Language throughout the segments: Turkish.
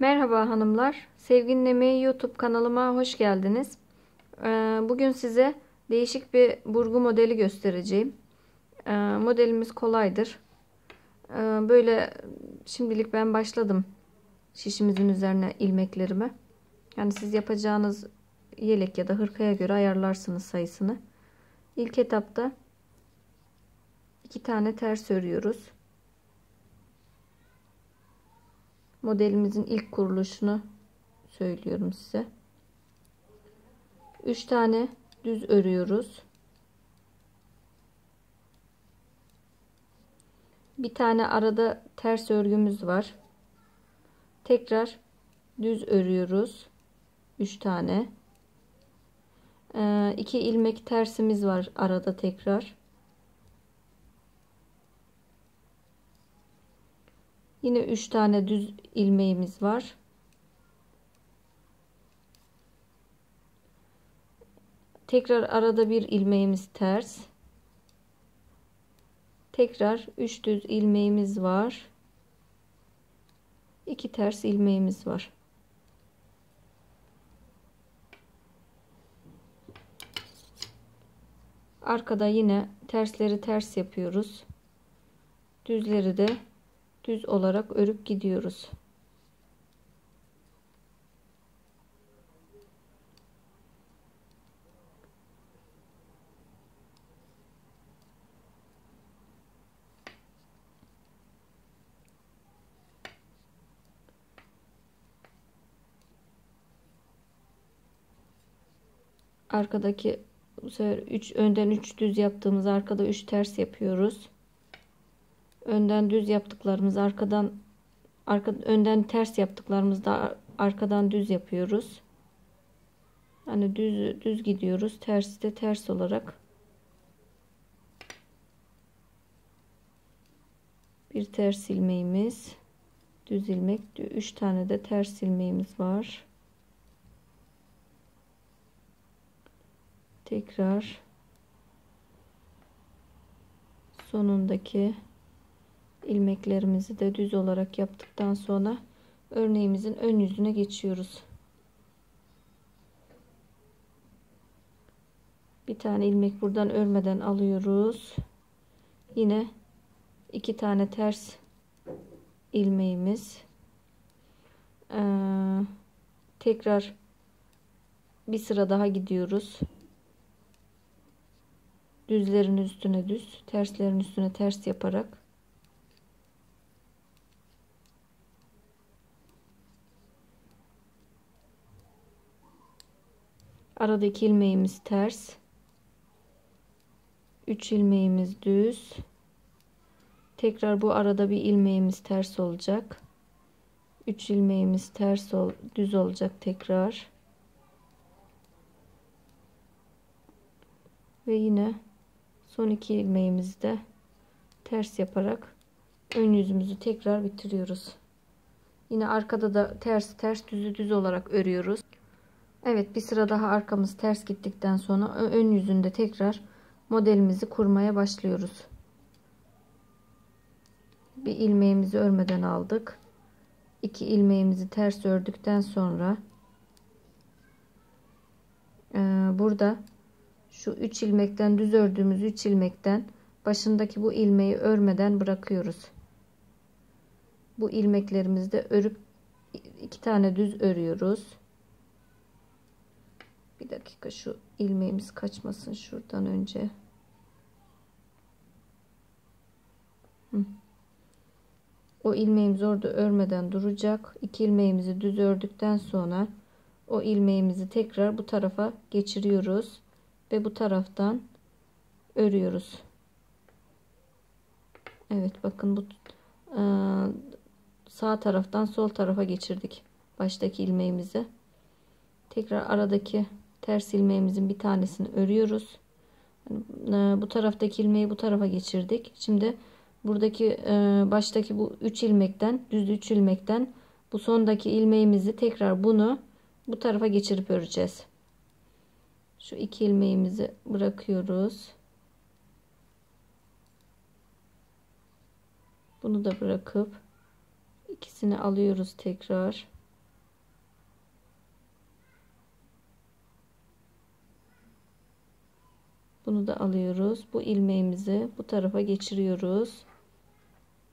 Merhaba hanımlar. Sevginin Emeği YouTube kanalıma hoş geldiniz. Ee, bugün size değişik bir burgu modeli göstereceğim. Ee, modelimiz kolaydır. Ee, böyle şimdilik ben başladım şişimizin üzerine ilmeklerimi. Yani siz yapacağınız yelek ya da hırkaya göre ayarlarsınız sayısını. İlk etapta iki tane ters örüyoruz. Modelimizin ilk kuruluşunu söylüyorum size. 3 tane düz örüyoruz. Bir tane arada ters örgümüz var. Tekrar düz örüyoruz. 3 tane. 2 ee, ilmek tersimiz var arada tekrar. Yine 3 tane düz ilmeğimiz var. Tekrar arada bir ilmeğimiz ters. Tekrar 3 düz ilmeğimiz var. 2 ters ilmeğimiz var. Arkada yine tersleri ters yapıyoruz. Düzleri de düz olarak örüp gidiyoruz. arkadaki bu sefer 3 önden 3 düz yaptığımız arkada 3 ters yapıyoruz önden düz yaptıklarımız arkadan arka önden ters yaptıklarımız da arkadan düz yapıyoruz. Hani düz düz gidiyoruz. Tersi de ters olarak bir ters ilmeğimiz düz ilmek 3 tane de ters ilmeğimiz var. Tekrar sonundaki ilmeklerimizi de düz olarak yaptıktan sonra örneğimizin ön yüzüne geçiyoruz. Bir tane ilmek buradan örmeden alıyoruz. Yine iki tane ters ilmeğimiz. Ee, tekrar bir sıra daha gidiyoruz. Düzlerin üstüne düz, terslerin üstüne ters yaparak aradaki ilmeğimiz ters. 3 ilmeğimiz düz. Tekrar bu arada bir ilmeğimiz ters olacak. 3 ilmeğimiz ters ol, düz olacak tekrar. Ve yine son iki ilmeğimizi de ters yaparak ön yüzümüzü tekrar bitiriyoruz. Yine arkada da ters ters düzü düz olarak örüyoruz Evet bir sıra daha arkamız ters gittikten sonra ön yüzünde tekrar modelimizi kurmaya başlıyoruz. Bir ilmeğimizi örmeden aldık. İki ilmeğimizi ters ördükten sonra e, burada şu 3 ilmekten düz ördüğümüz 3 ilmekten başındaki bu ilmeği örmeden bırakıyoruz. Bu ilmeklerimizi de örüp iki tane düz örüyoruz. Bir dakika şu ilmeğimiz kaçmasın şuradan önce. O ilmeğimiz orada örmeden duracak. İki ilmeğimizi düz ördükten sonra o ilmeğimizi tekrar bu tarafa geçiriyoruz ve bu taraftan örüyoruz. Evet bakın bu e, sağ taraftan sol tarafa geçirdik baştaki ilmeğimizi. Tekrar aradaki ters ilmeğimizin bir tanesini örüyoruz. E, bu taraftaki ilmeği bu tarafa geçirdik. Şimdi buradaki e, baştaki bu 3 ilmekten düz 3 ilmekten bu sondaki ilmeğimizi tekrar bunu bu tarafa geçirip öreceğiz. Şu iki ilmeğimizi bırakıyoruz. Bunu da bırakıp ikisini alıyoruz tekrar. Bunu da alıyoruz. Bu ilmeğimizi bu tarafa geçiriyoruz.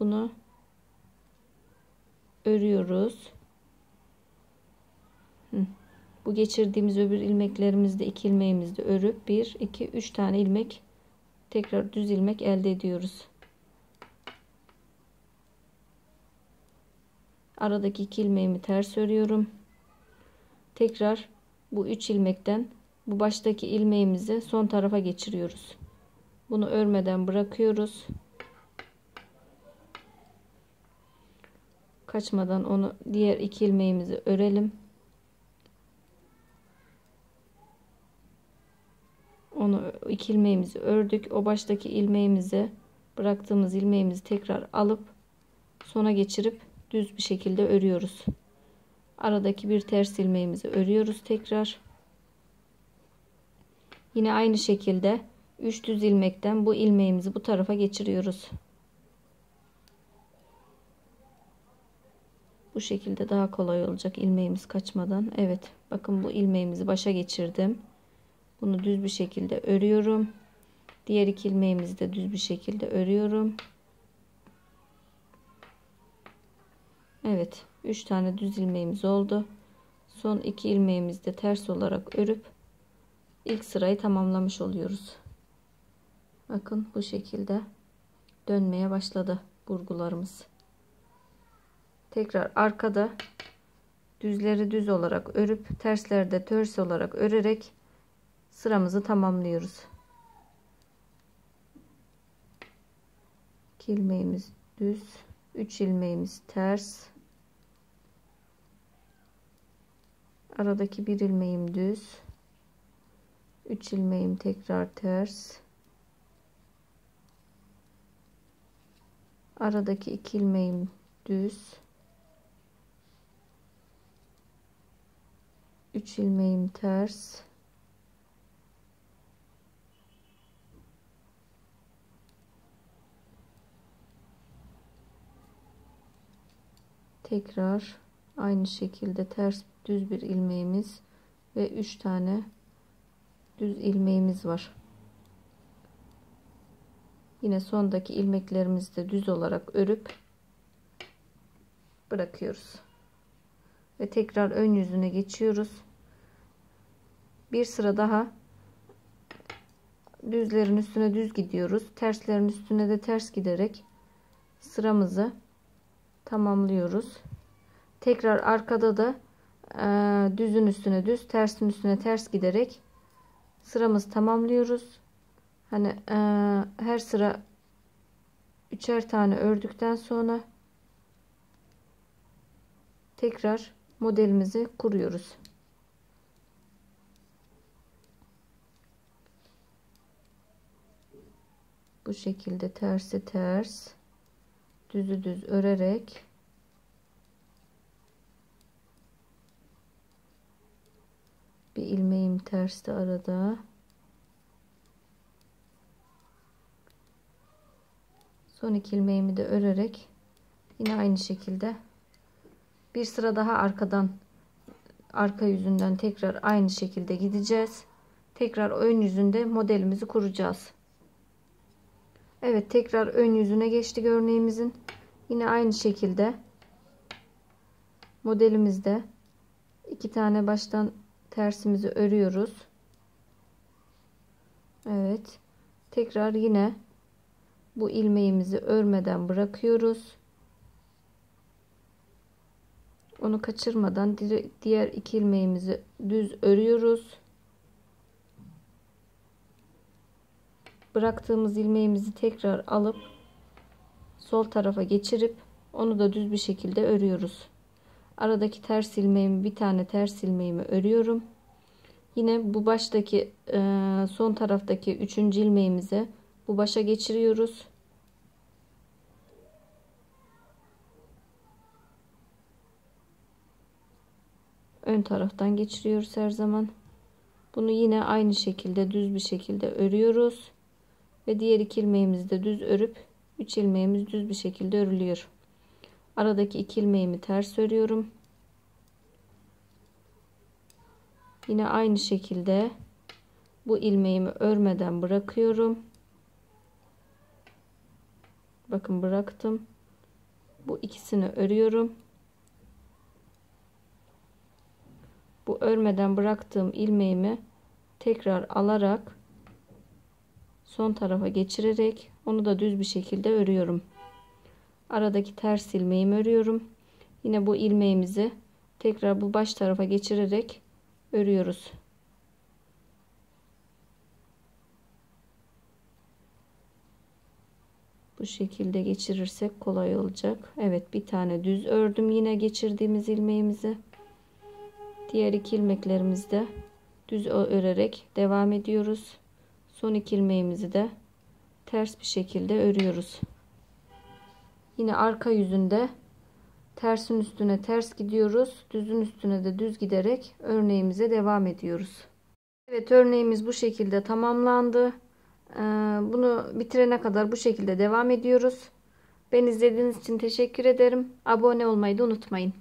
Bunu örüyoruz. Bu geçirdiğimiz öbür ilmeklerimizde iki ilmeğimizde örüp 1 2 3 tane ilmek tekrar düz ilmek elde ediyoruz. Aradaki iki ilmeğimi ters örüyorum. Tekrar bu 3 ilmekten bu baştaki ilmeğimizi son tarafa geçiriyoruz. Bunu örmeden bırakıyoruz. Kaçmadan onu diğer iki ilmeğimizi örelim. Onu iki ilmeğimizi ördük. O baştaki ilmeğimizi bıraktığımız ilmeğimizi tekrar alıp sona geçirip düz bir şekilde örüyoruz. Aradaki bir ters ilmeğimizi örüyoruz tekrar. Yine aynı şekilde 3 düz ilmekten bu ilmeğimizi bu tarafa geçiriyoruz. Bu şekilde daha kolay olacak ilmeğimiz kaçmadan. Evet bakın bu ilmeğimizi başa geçirdim. Bunu düz bir şekilde örüyorum. Diğer iki ilmeğimizi de düz bir şekilde örüyorum. Evet 3 tane düz ilmeğimiz oldu. Son iki ilmeğimizi de ters olarak örüp ilk sırayı tamamlamış oluyoruz. Bakın bu şekilde dönmeye başladı burgularımız. Tekrar arkada düzleri düz olarak örüp terslerde ters olarak örerek sıramızı tamamlıyoruz. İki ilmeğimiz düz, 3 ilmeğimiz ters. Aradaki bir ilmeğim düz. 3 ilmeğim tekrar ters. Aradaki iki ilmeğim düz. 3 ilmeğim ters. tekrar aynı şekilde ters düz bir ilmeğimiz ve 3 tane düz ilmeğimiz var. Yine sondaki ilmeklerimizi de düz olarak örüp bırakıyoruz. Ve tekrar ön yüzüne geçiyoruz. Bir sıra daha düzlerin üstüne düz gidiyoruz. Terslerin üstüne de ters giderek sıramızı tamamlıyoruz. Tekrar arkada da e, düzün üstüne düz, tersin üstüne ters giderek sıramızı tamamlıyoruz. Hani e, her sıra üçer tane ördükten sonra tekrar modelimizi kuruyoruz. Bu şekilde tersi ters düzü düz örerek bir ilmeğim terste arada. Son iki ilmeğimi de örerek yine aynı şekilde bir sıra daha arkadan arka yüzünden tekrar aynı şekilde gideceğiz. Tekrar ön yüzünde modelimizi kuracağız. Evet tekrar ön yüzüne geçtik örneğimizin. Yine aynı şekilde modelimizde iki tane baştan tersimizi örüyoruz. Evet. Tekrar yine bu ilmeğimizi örmeden bırakıyoruz. Onu kaçırmadan diğer iki ilmeğimizi düz örüyoruz. bıraktığımız ilmeğimizi tekrar alıp sol tarafa geçirip onu da düz bir şekilde örüyoruz. Aradaki ters ilmeğimi bir tane ters ilmeğimi örüyorum. Yine bu baştaki e, son taraftaki üçüncü ilmeğimizi bu başa geçiriyoruz. Ön taraftan geçiriyoruz her zaman. Bunu yine aynı şekilde düz bir şekilde örüyoruz ve diğer iki ilmeğimizi de düz örüp 3 ilmeğimiz düz bir şekilde örülüyor. Aradaki iki ilmeğimi ters örüyorum. Yine aynı şekilde bu ilmeğimi örmeden bırakıyorum. Bakın bıraktım. Bu ikisini örüyorum. Bu örmeden bıraktığım ilmeğimi tekrar alarak son tarafa geçirerek onu da düz bir şekilde örüyorum. Aradaki ters ilmeğimi örüyorum. Yine bu ilmeğimizi tekrar bu baş tarafa geçirerek örüyoruz. Bu şekilde geçirirsek kolay olacak. Evet bir tane düz ördüm yine geçirdiğimiz ilmeğimizi. Diğer iki ilmeklerimizde düz örerek devam ediyoruz. Son iki ilmeğimizi de ters bir şekilde örüyoruz. Yine arka yüzünde tersin üstüne ters gidiyoruz. Düzün üstüne de düz giderek örneğimize devam ediyoruz. Evet örneğimiz bu şekilde tamamlandı. Ee, bunu bitirene kadar bu şekilde devam ediyoruz. Ben izlediğiniz için teşekkür ederim. Abone olmayı da unutmayın.